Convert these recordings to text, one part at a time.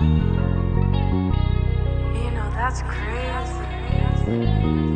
You know, that's crazy.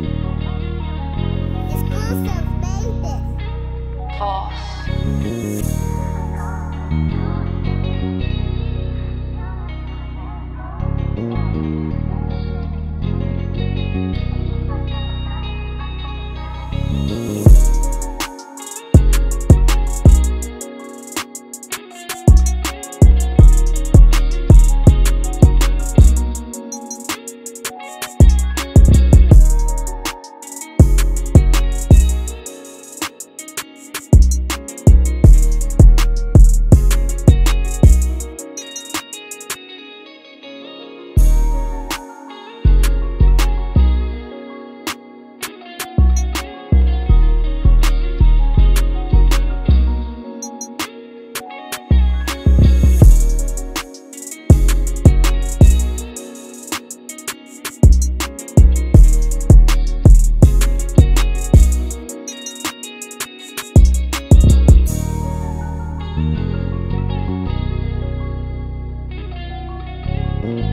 Thank